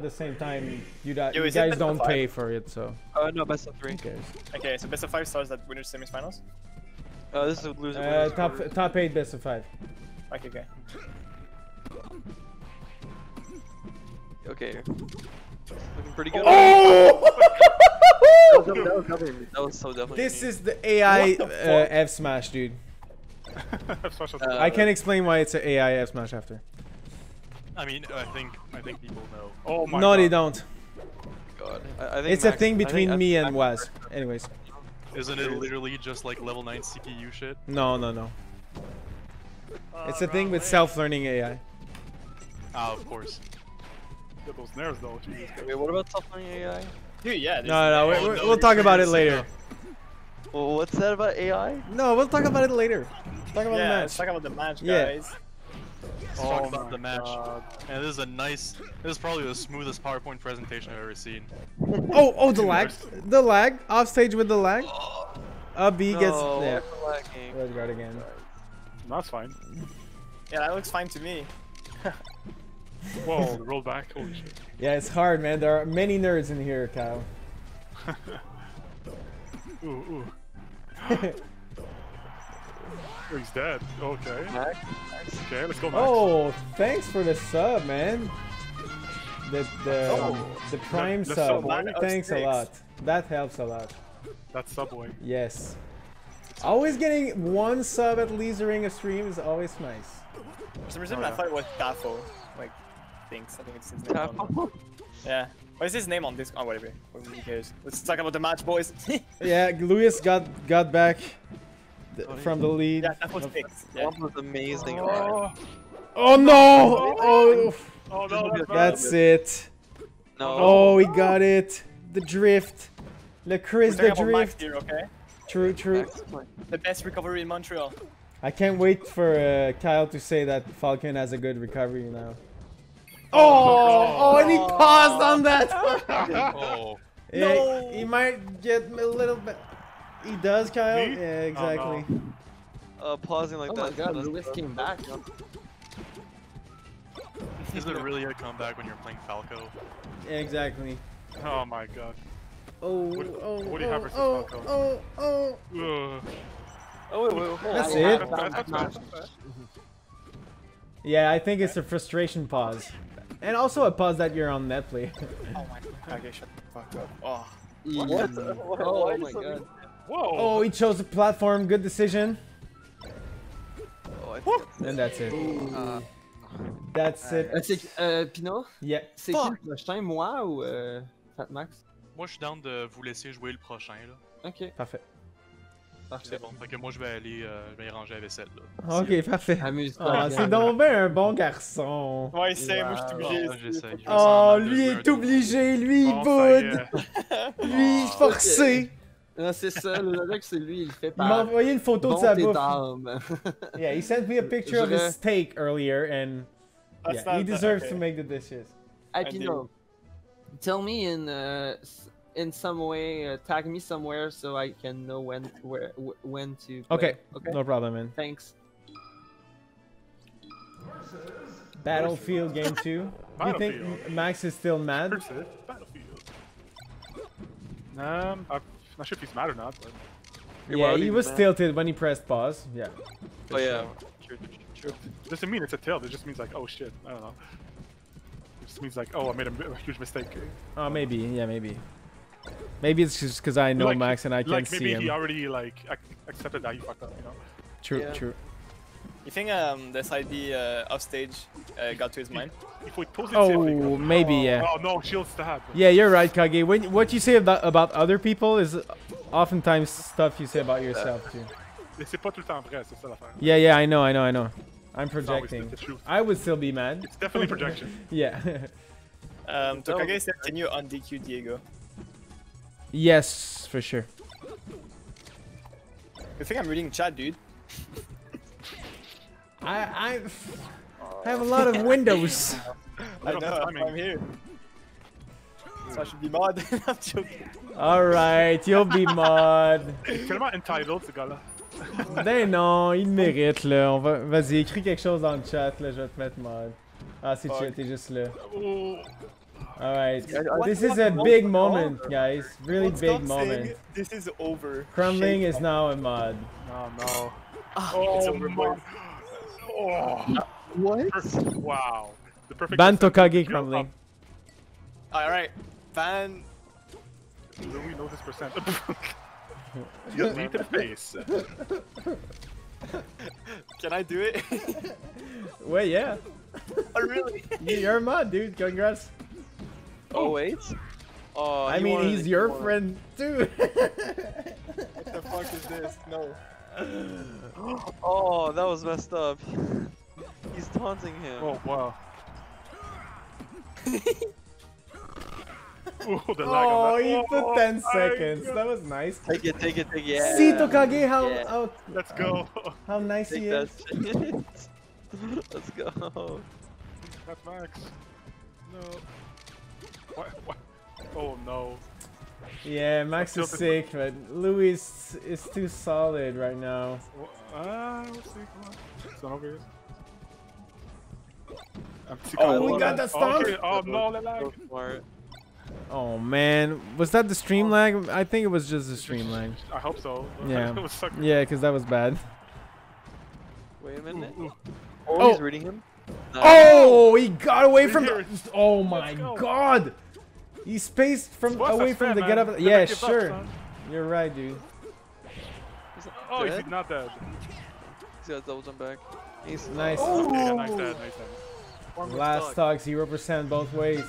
at the same time, you, da- Yo, you guys don't pay for it, so Uh, no, best of three. who cares? Okay, so best of five stars that winners semifinals. Uh, this is a loser. Uh, top quarter. top eight, best of five. Okay, okay. Okay. Looking pretty good. Oh! That was, that was definitely- that was so definitely. this me. is the AI the uh. F smash, dude. Uh, I can't explain why it's an AI F smash after. I mean, I think I think people know. oh my no, god. they don't. God. I, I think It's a Max- thing I think- between I me and Max- Waz. Anyways, Isn't it literally just like level 9 CPU shit? no, no, no. It's a thing with self-learning AI. Ah, of course. Get those nerves though. Jesus Wait, what about self-learning AI? Dude, yeah. No, no, we, we- no, we'll talk about it later. Well, what's that about AI? No, we'll talk about it later. Talk about Yeah, the let's match. talk about the match, Yeah. Guys. Let's Oh talk about the match. God. And this is a nice. This is probably the smoothest PowerPoint presentation I've ever seen. Oh, oh, the lag, the lag, off stage with the lag. Up B gets No, yeah. what's the lagging? Red guard again. That's fine. Yeah, that looks fine to me. Whoa, roll back. Holy shit. Yeah, it's hard, man. There are many nerds in here, Kyle. Ooh, ooh. He's dead. Okay. Max? Okay, let's go, Max. oh, thanks for the sub, man. The the Oh. the prime the sub. sub one? Thanks a lot. That helps a lot. That's Subway. Yes. Always getting one sub at least during a stream is always nice. For some reason, Oh, I yeah. thought it was Tafo. Like, thinks. I think it's his name. on- Tapo? Yeah. What is his name on this? Oh, whatever. Who cares? Let's talk about the match, boys. Yeah, Louis got got back th- from the lead. yeah, that was fixed. Yeah. One was amazing. Oh, Oh no! Oh, oh no, that's, that's it. No. Oh, he got it. The drift. Le Chris the talking about Max drift. here, okay? True, true. Max, come on. The best recovery in Montreal. I can't wait for uh, Kyle to say that Falcon has a good recovery now. Oh, oh, and he paused on that. Oh, Yeah, No. he might get a little bit. He does, Kyle. Me? Yeah, exactly. Uh, pausing like Oh that. Oh my god, that's- Louis came back. is it really a comeback when you're playing Falco? Yeah, exactly. oh my god. Oh, What- oh, what do you have versus oh, Falco? oh, oh. Ugh. Oh, wait, wait, wait. hold That's on. it. That's bad, that's bad, that's bad. Yeah, I think it's a frustration pause. And also a pause that you're on net play. Oh my god. Okay, shut the fuck up. Oh. What? What? Oh Why my so- god. Whoa. oh, he chose the platform. Good decision. Oh, And that's it. Uh, That's it. euh, c'est euh, Pino, Yeah. c'est qui le prochain, moi ou euh, Fat Max? Moi, je suis down de vous laisser jouer le prochain là. Ok, Parfait. C'est bon. Fait que moi, je vais aller, euh, je vais ranger la vaisselle là. Ok, parfait. Amuse-toi. Ah, bien. c'est donc ben un bon garçon. Ouais, c'est, moi je suis obligé. Ah, Oh, lui est obligé, lui il Bon, y boude. est. Lui Ah. forcé. Non, c'est ça, le Lodoc, c'est lui, il le fait Il m'a envoyé une photo de sa bouffe. Yeah, he sent me a picture of his steak earlier and yeah, not he deserves okay. to make the dishes. Hey, I Pino, tell me in uh, in some way, uh, tag me somewhere so I can know when where when to. Play. Okay, Okay. no problem, man. Thanks. Battlefield game 2. You think Max is still mad? Battlefield. Um, I'm not sure if he's mad or not, but Yeah, he was mad. tilted when he pressed pause. Yeah. Oh yeah. True, true, true. doesn't mean it's a tilt. It just means like, oh shit, I don't know. It just means like, oh, I made a, a huge mistake. Oh, maybe. Yeah, maybe. Maybe it's just because I know Like- Max and I can't like maybe see him. he already like ac- accepted that you fucked up, you know. True, Yeah. true. You think um, the side B uh, off stage uh, got to his mind? If we pose Oh, maybe, oh, yeah. Oh no, shield stab. Yeah, you're right, Kage. When, what you say about, about other people is oftentimes stuff you say about yourself, too. Mais c'est pas tout le temps vrai, c'est ça l'affaire. Yeah, yeah, I know, I know, I know. I'm projecting. I would still be mad. It's definitely projection. Yeah. Um, Tokage said, can you on DQ Diego? yes, for sure. You think I'm reading chat, dude? I I have a lot of windows. I know, I'm here. So I should be mod. I'm joking. All right, you'll be mod. Il est tellement entitled ce gars-là. Ben non, il mérite là. On va, vas-y, écris quelque chose dans le chat là, je vais te mettre mod. Ah, c'est Fuck. chill, t'es juste là. Oh. All right, Yeah, this What is a the big fuck? moment, guys. Really big stop saying moment. This is over. Crumbling Shake is now a mod. Oh no. Oh, it's over, my- boys. Oh, What? perfect. Wow. The perfect. Ban percent- Tokage crumbling. All right, fan. uh, Louis knows his percent. you need to the face. Can I do it? Wait, yeah. oh, really? You- You're a mod, dude. Congrats. Oh wait. Oh, I mean, he's your friend too. What the fuck is this? No. Oh, that was messed up. He's taunting him. Oh wow. oh, the oh, on that. he put Oh, 10 seconds. God. That was nice. Take it, take it, take it. Yeah. See Tokage, how Yeah. how, Let's go. how nice Take he that is. shit. Let's go. That's Max. No. What? What? Oh no. Yeah, Max is Tilted. sick, but Louis is too solid right now. Ah, let's see. Come on. It's not over here. Oh, we of- got the stomp. Okay. Oh no, the lag. Oh man, was that the stream lag? I think it was just the stream lag. I hope so. Yeah. it. Yeah, because that was bad. Wait a minute. Ooh, ooh. Oh, Oh. he's reading him. Nice. Oh, he got away from Here. the. Oh my go. god! He spaced from What's away from fan, the man? get up. Never Yeah, give up, sure. You're right, dude. Oh, Dead? he's not dead. He's got a double jump back. He's Nice. Okay, yeah, nice dead, nice dead. Last stock. talk, zero percent both ways.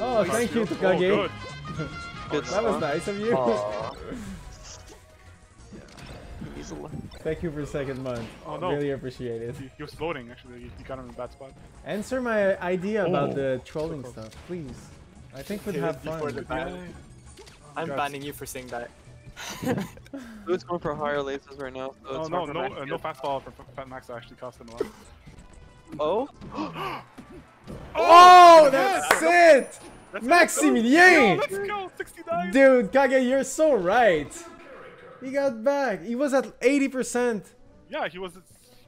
Oh, Nice. thank you, Oh, Tokage. good. Good That was nice of you. Aw. He's al- Thank you for second month. Oh, no. Really appreciate it. He, he was loading actually. He, he got him in a bad spot. Answer my idea about Oh. the trolling close. stuff, please. I think we'd have before the fun. ban. I'm Guys. banning you for saying that. Louis going for higher lasers right now. So Oh it's no, hard no, Max uh, no fastball for Fat Max actually cost him a lot. Oh, Oh, that's it! Let's Maximilien! Go, let's go, 69. Dude, Kage, you're so right. He got back. He was at 80%. Yeah, he was.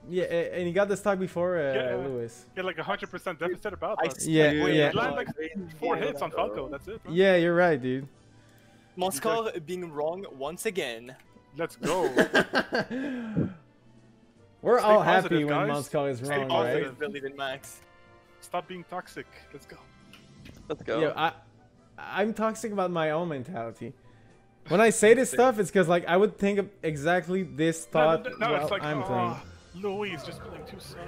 Yeah, and he got the stock before uh, Yeah. Louis. He had like a hundred percent deficit about I that. Yeah, swear yeah. to He landed like four hits on Falco. That's it. man. Yeah, you're right, dude. Moscow being wrong once again. Let's go. We're Stay all happy when guys. Moscow is Stay wrong, positive. right? Believe in Max. Stop being toxic. Let's go. let's go. Yeah, I, I'm toxic about my own mentality. When I say this stuff, it's because like I would think of exactly this No, thought no, no, while it's like, I'm playing. oh, Louis just playing too slow.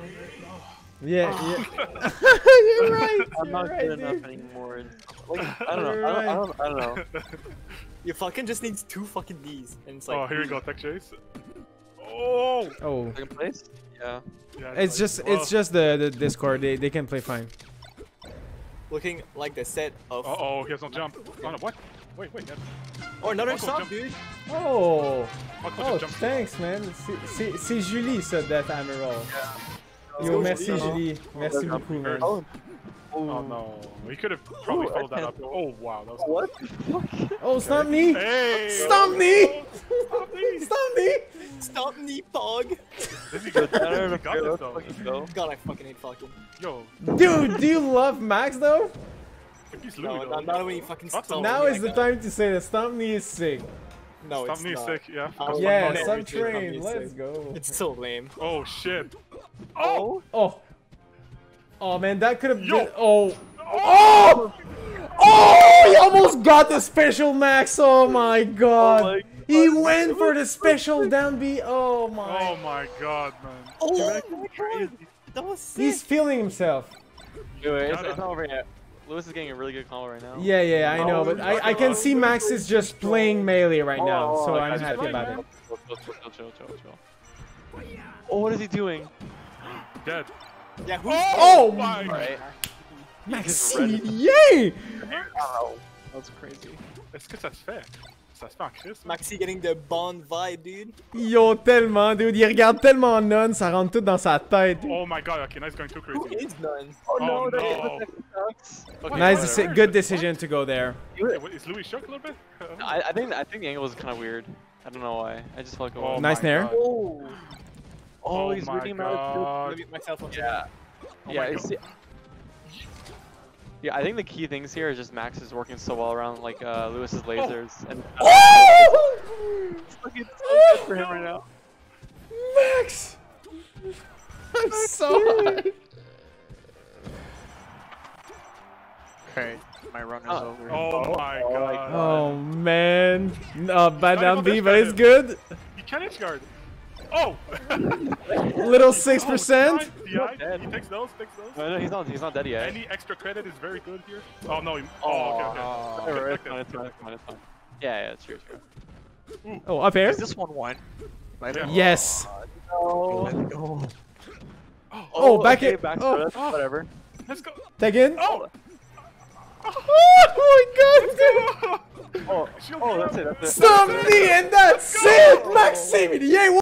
Oh. Yeah, yeah. you're right. I'm not right, good enough anymore. Like, I don't know. You're I don't, I don't, I don't know. You fucking just needs two fucking Ds. And it's like, oh, here we go, tech chase. Oh, Oh, Second place? Yeah. yeah. it's like, just well, it's just the, the Discord. They they can play fine. looking like the set of. Uh oh, he has no jump. Oh no, what? Wait, wait. Yeah. Or another Falco stop, dude. Oh, Falco oh, just thanks, man. C'est- C'est c'est Julie ce Death Hammer Roll. Let's Yo, go, merci Julie. Julie. Merci Oh, beaucoup, man. Oh, Oh no, We could have probably Ooh, followed that up. Oh wow, that was. what the fuck? Oh, stop me! Hey! Stop me! Stop me! Stop me! Stop me, Pog. This is good. Better We to got this though. God, I fucking hate Falcon. Yo, Dude, do you love Max though? If he's No, Louis not, not when you fucking That's stop. Now me is the time to say that Stop me is sick. No, Stop it's me not. sick, yeah. Oh, focus on Yeah, no, Falco. train. Let's go. It's so lame. Oh shit. Oh, Oh. Oh, oh man, that could have been. Oh. oh. Oh! Oh! He almost got the special max. Oh my oh god. my he went for the special down B. Oh my. Oh my god, man. Oh my god, that was sick. He's feeling himself. Anyway, it's, it's over yet. Louis is getting a really good combo right now. Yeah, yeah, I know, Oh, but I, I can see Max is just playing melee right now, Oh, so oh, I'm guys, happy chill, about it. Chill, chill, chill, chill, chill, chill. Oh, what is he doing? Dead. yeah, who's Oh, oh my Alright. Maximilien! Wow. That's crazy. Est-ce que ça se fait? Ça se fait en Chris? Maxi getting the Bond vibe, dude. Yo, tellement, dude. Il regarde tellement non, ça rentre tout dans sa tête. Oh my god, okay, nice going too Who crazy. is none? Oh, Oh, no, that no. Okay, Nice, whatever. good decision to go there. Okay, wait, is Louis shook a little bit? I. I, I think I think the angle was kind of weird. I don't know why. I just felt like Oh oh, Nice my nair. God. oh, oh, Oh he's my reading him out. god. Maybe myself once Yeah. Oh yeah, my it's, God. Yeah, I think the key things here is just Max is working so well around like uh, Louis's lasers and Oh! it's looking so good for him right now. Max! I'm sorry. Okay, my run is Oh. over. Oh my god. Oh man. Uh, bad Not down even B, but it's good. He can edge guard. Oh! Little six oh, percent. DI, dead. he takes those, takes those. No, no, he's not. He's not dead yet. Any extra credit is very good here. Oh no, he, oh, okay, okay. Whatever, Okay, it's fine, it's fine, it's fine, it's fine. Yeah, yeah, it's true, it's true. Oh, up air. Is this one one? Yeah. Yes. Let's go. Oh. oh, back okay, it. Back Oh. throw, that's whatever. Let's go. Take in. Oh! Oh my god. Oh, Shield oh, grab. that's it, that's it. Stop me and that's it. Maximilian